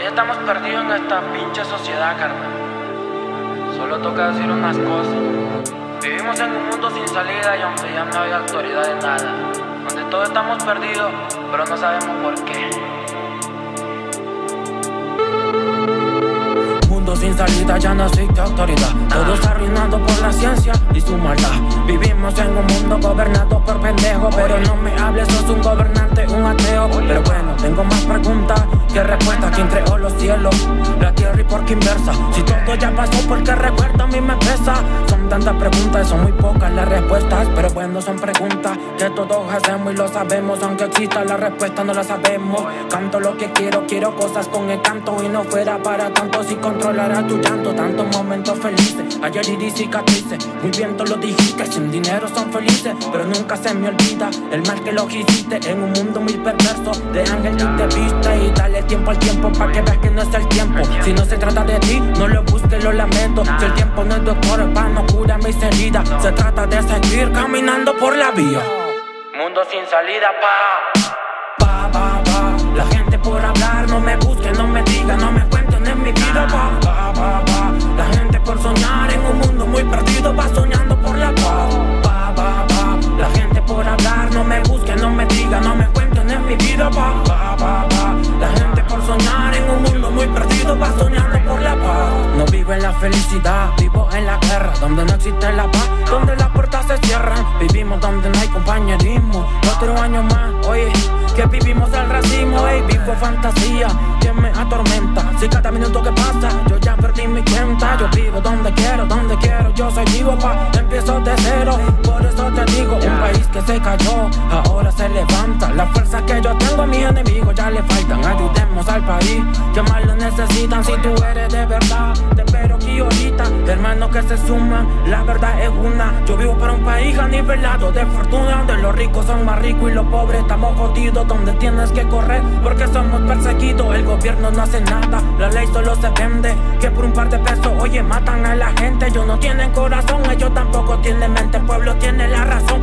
Hoy estamos perdidos en esta pinche sociedad, carnal. Solo toca decir unas cosas. Vivimos en un mundo sin salida y aunque ya no hay autoridad de nada. Donde todos estamos perdidos, pero no sabemos por qué. Sin salida ya no existe autoridad. Todo está arruinado por la ciencia y su maldad. Vivimos en un mundo gobernado por pendejos, pero no me hables, sos un gobernante, un ateo. Pero bueno, tengo más preguntas que respuestas. ¿Quién creó los cielos? La tierra y por qué inversa. Si todo ya pasó, ¿por qué recuerdo a mí me pesa? Tantas preguntas, son muy pocas las respuestas. Pero bueno, son preguntas que todos hacemos y lo sabemos. Aunque exista la respuesta, no la sabemos. Canto lo que quiero, quiero cosas con el canto y no fuera para tanto si controlara tu llanto. Tantos momentos felices, ayer y cicatrices. Muy bien, tú lo dijiste, sin dinero son felices. Pero nunca se me olvida el mal que lo hiciste en un mundo muy perverso. De ángel tú te viste y dale tiempo al tiempo para que veas que no es el tiempo. Si no se trata de ti, no lo busques, lo lamento. Si el tiempo no es doctor, pa' no Se trata de seguir caminando por la vía. Mundo sin salida, pa. Pa, pa, pa. La gente por hablar no me felicidad, vivo en la guerra, donde no existe la paz, donde las puertas se cierran. Vivimos donde no hay compañerismo. Otro año más, oye, que vivimos el racismo, ey, vivo fantasía que me atormenta. Si cada minuto que pasa, yo ya perdí mi cuenta. Yo vivo donde quiero, yo soy vivo, pa. Empiezo de cero, por eso te digo, un país que se cayó, ahora se levanta. La fuerza que yo tengo a mis enemigos ya le faltan. Ayudemos al país, que más lo necesitan. Si tú eres de verdad, te espero aquí ahorita. Hermanos que se suman, la verdad es una. Yo vivo para un país anivelado de fortuna, donde los ricos son más ricos y los pobres estamos jodidos. Donde tienes que correr porque somos perseguidos. El gobierno no hace nada, la ley solo se vende. Que por un par de pesos, oye, matan a la gente. Ellos no tienen corazón, ellos tampoco tienen mente. El pueblo tiene la razón,